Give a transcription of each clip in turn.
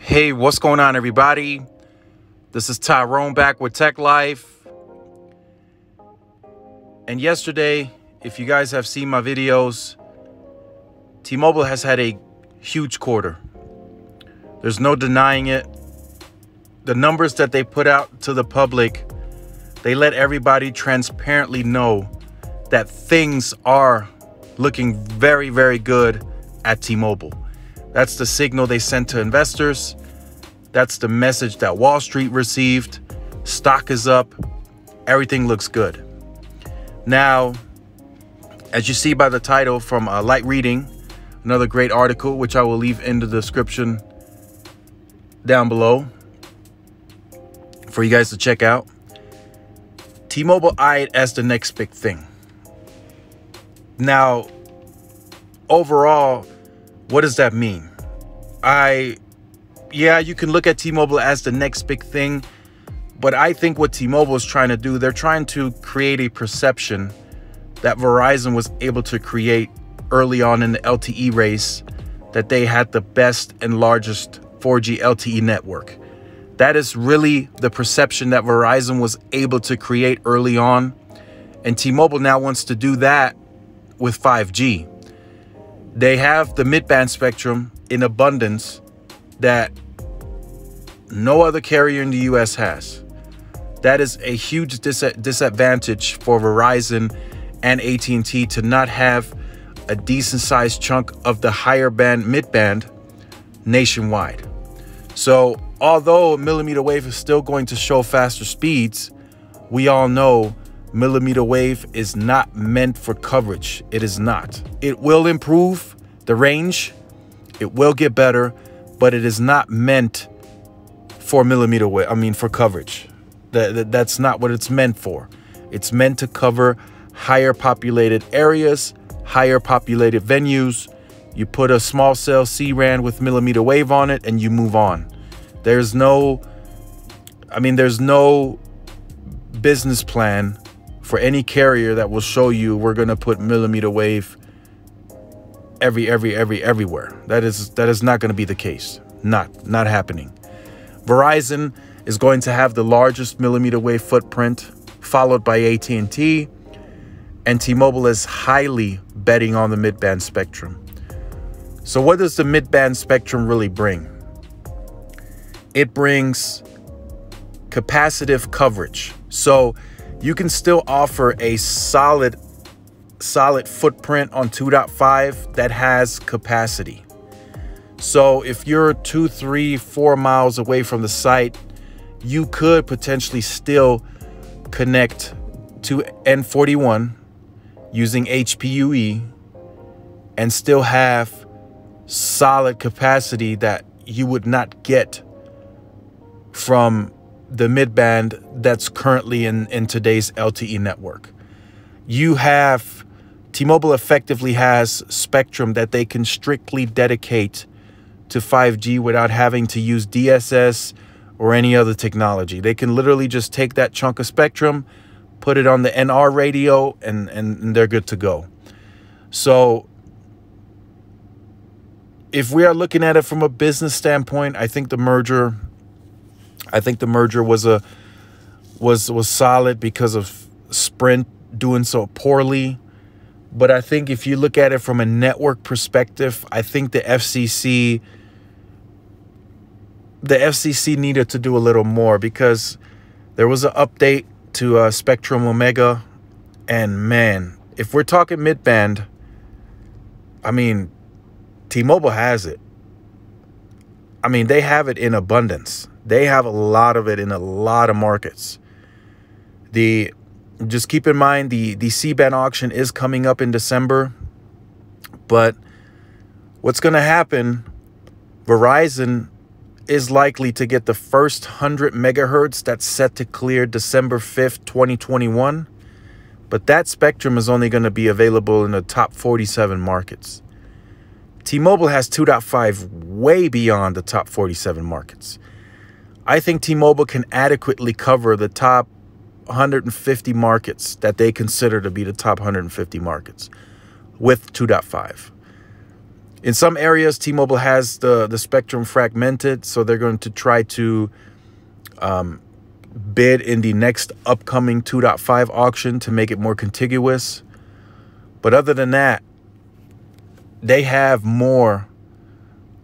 Hey, what's going on, everybody? This is Tyrone back with Tech Life. And yesterday, if you guys have seen my videos, T Mobile has had a huge quarter. There's no denying it. The numbers that they put out to the public, they let everybody transparently know that things are looking very, very good at T Mobile. That's the signal they sent to investors. That's the message that Wall Street received. Stock is up. Everything looks good. Now, as you see by the title from uh, Light Reading, another great article, which I will leave in the description down below for you guys to check out. T Mobile eyed as the next big thing. Now, overall, what does that mean? I, yeah, you can look at T Mobile as the next big thing, but I think what T Mobile is trying to do, they're trying to create a perception that Verizon was able to create early on in the LTE race that they had the best and largest 4G LTE network. That is really the perception that Verizon was able to create early on. And T Mobile now wants to do that with 5G. They have the mid-band spectrum in abundance that no other carrier in the US has. That is a huge dis disadvantage for Verizon and AT&T to not have a decent sized chunk of the higher band mid-band nationwide. So, although millimeter wave is still going to show faster speeds, we all know millimeter wave is not meant for coverage. It is not. It will improve the range, it will get better, but it is not meant for millimeter wave, I mean, for coverage. That, that, that's not what it's meant for. It's meant to cover higher populated areas, higher populated venues. You put a small cell C-RAN with millimeter wave on it and you move on. There's no, I mean, there's no business plan for any carrier that will show you we're going to put millimeter wave every every every everywhere. That is that is not going to be the case. Not not happening. Verizon is going to have the largest millimeter wave footprint followed by AT&T and T-Mobile is highly betting on the mid-band spectrum. So what does the mid-band spectrum really bring? It brings capacitive coverage. So you can still offer a solid solid footprint on 2.5 that has capacity. So if you're two, three, four miles away from the site, you could potentially still connect to N41 using HPUE and still have solid capacity that you would not get from the mid-band that's currently in, in today's LTE network. You have, T-Mobile effectively has spectrum that they can strictly dedicate to 5G without having to use DSS or any other technology. They can literally just take that chunk of spectrum, put it on the NR radio, and, and they're good to go. So if we are looking at it from a business standpoint, I think the merger I think the merger was a was was solid because of Sprint doing so poorly. But I think if you look at it from a network perspective, I think the FCC the FCC needed to do a little more because there was an update to uh, Spectrum Omega, and man, if we're talking mid band, I mean, T-Mobile has it. I mean, they have it in abundance. They have a lot of it in a lot of markets. The just keep in mind the the C-band auction is coming up in December, but what's going to happen? Verizon is likely to get the first 100 megahertz that's set to clear December 5th, 2021. But that spectrum is only going to be available in the top 47 markets. T-Mobile has 2.5 way beyond the top 47 markets. I think T-Mobile can adequately cover the top 150 markets that they consider to be the top 150 markets with 2.5. In some areas, T-Mobile has the, the spectrum fragmented, so they're going to try to um, bid in the next upcoming 2.5 auction to make it more contiguous. But other than that, they have more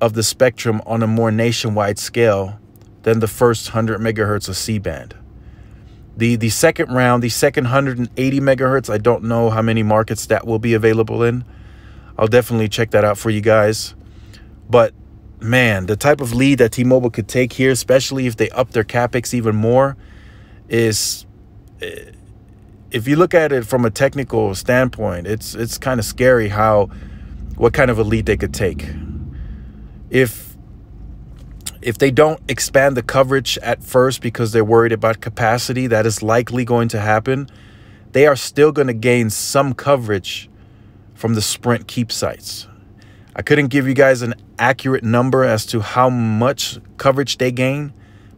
of the spectrum on a more nationwide scale than the first 100 megahertz of C-band. The, the second round, the second 180 megahertz, I don't know how many markets that will be available in. I'll definitely check that out for you guys. But man, the type of lead that T-Mobile could take here, especially if they up their capex even more, is eh, if you look at it from a technical standpoint, it's it's kind of scary how what kind of a lead they could take. If if they don't expand the coverage at first because they're worried about capacity, that is likely going to happen. They are still going to gain some coverage from the Sprint keep sites. I couldn't give you guys an accurate number as to how much coverage they gain,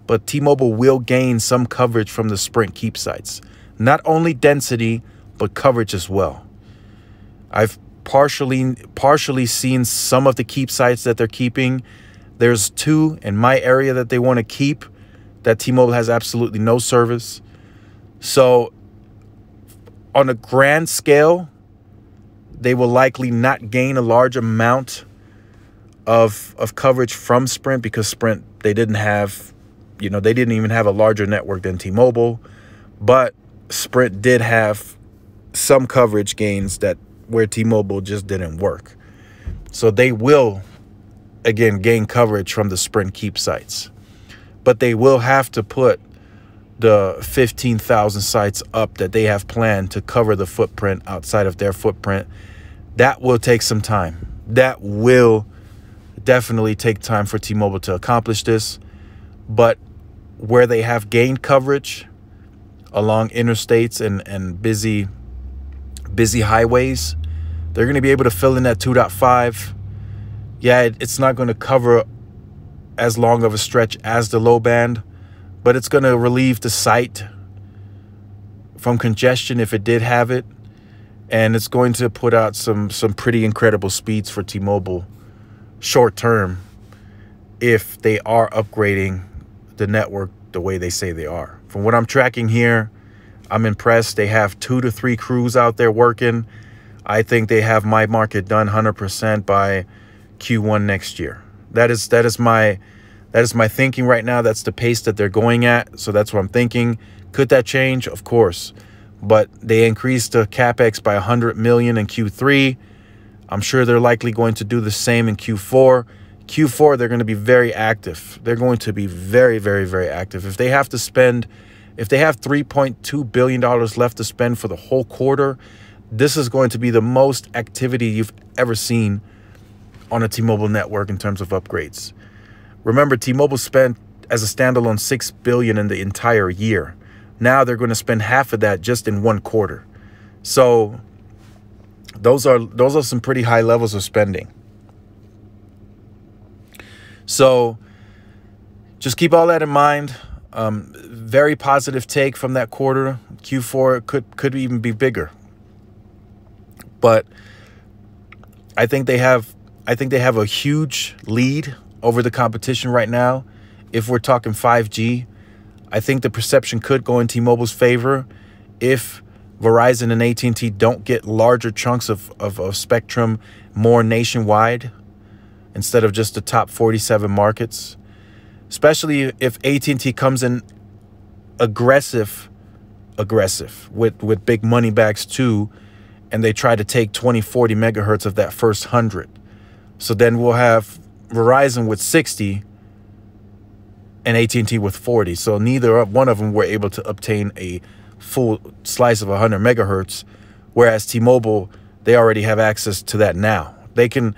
but T-Mobile will gain some coverage from the Sprint keep sites. Not only density, but coverage as well. I've partially partially seen some of the keep sites that they're keeping. There's two in my area that they want to keep that T-Mobile has absolutely no service. So on a grand scale, they will likely not gain a large amount of of coverage from Sprint because Sprint they didn't have, you know, they didn't even have a larger network than T-Mobile, but Sprint did have some coverage gains that where T-Mobile just didn't work. So they will again gain coverage from the Sprint keep sites. But they will have to put the 15,000 sites up that they have planned to cover the footprint outside of their footprint that will take some time. That will definitely take time for T-Mobile to accomplish this. But where they have gained coverage along interstates and, and busy busy highways, they're going to be able to fill in that 2.5. Yeah, it, it's not going to cover as long of a stretch as the low band, but it's going to relieve the site from congestion if it did have it and it's going to put out some some pretty incredible speeds for T-Mobile short term if they are upgrading the network the way they say they are. From what I'm tracking here, I'm impressed. They have two to three crews out there working. I think they have my market done 100% by Q1 next year. That is that is my that is my thinking right now. That's the pace that they're going at. So that's what I'm thinking. Could that change? Of course but they increased the capex by 100 million in Q3. I'm sure they're likely going to do the same in Q4. Q4 they're going to be very active. They're going to be very very very active. If they have to spend if they have 3.2 billion dollars left to spend for the whole quarter, this is going to be the most activity you've ever seen on a T-Mobile network in terms of upgrades. Remember T-Mobile spent as a standalone 6 billion in the entire year. Now they're going to spend half of that just in one quarter. So those are those are some pretty high levels of spending. So just keep all that in mind. Um, very positive take from that quarter. Q4 could could even be bigger. But I think they have I think they have a huge lead over the competition right now. If we're talking 5G, I think the perception could go in T-Mobile's favor if Verizon and AT&T don't get larger chunks of, of, of spectrum more nationwide instead of just the top 47 markets. Especially if AT&T comes in aggressive, aggressive with, with big money bags too, and they try to take 20, 40 megahertz of that first 100. So then we'll have Verizon with 60 and AT&T with 40. So neither of one of them were able to obtain a full slice of 100 megahertz, whereas T-Mobile, they already have access to that now. They can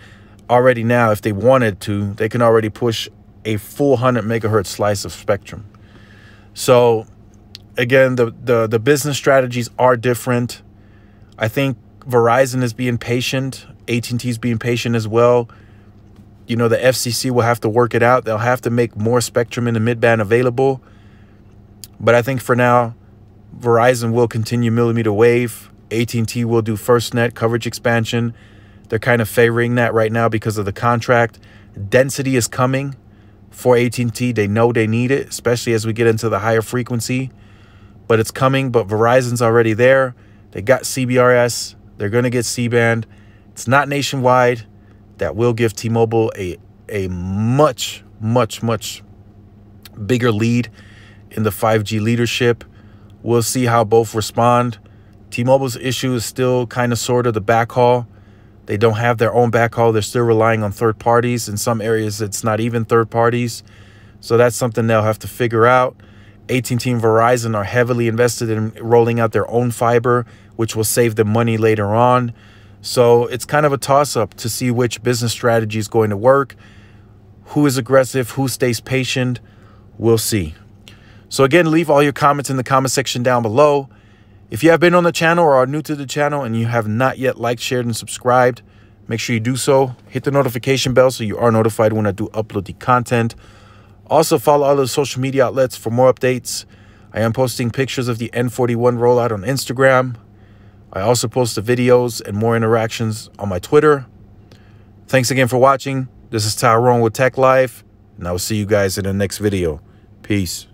already now, if they wanted to, they can already push a full 100 megahertz slice of spectrum. So again, the, the, the business strategies are different. I think Verizon is being patient. AT&T is being patient as well you know, the FCC will have to work it out. They'll have to make more spectrum in the midband available. But I think for now, Verizon will continue millimeter wave. AT&T will do FirstNet coverage expansion. They're kind of favoring that right now because of the contract. Density is coming for AT&T. They know they need it, especially as we get into the higher frequency. But it's coming, but Verizon's already there. They got CBRS. They're going to get C-band. It's not nationwide. That will give T-Mobile a a much, much, much bigger lead in the 5G leadership. We'll see how both respond. T-Mobile's issue is still kind of sort of the backhaul. They don't have their own backhaul. They're still relying on third parties. In some areas, it's not even third parties. So that's something they'll have to figure out. AT&T and Verizon are heavily invested in rolling out their own fiber, which will save them money later on. So it's kind of a toss-up to see which business strategy is going to work. Who is aggressive? Who stays patient? We'll see. So again, leave all your comments in the comment section down below. If you have been on the channel or are new to the channel and you have not yet liked, shared, and subscribed, make sure you do so. Hit the notification bell so you are notified when I do upload the content. Also, follow all the social media outlets for more updates. I am posting pictures of the N41 rollout on Instagram. I also post the videos and more interactions on my Twitter. Thanks again for watching. This is Tyrone with Tech Life, and I will see you guys in the next video. Peace.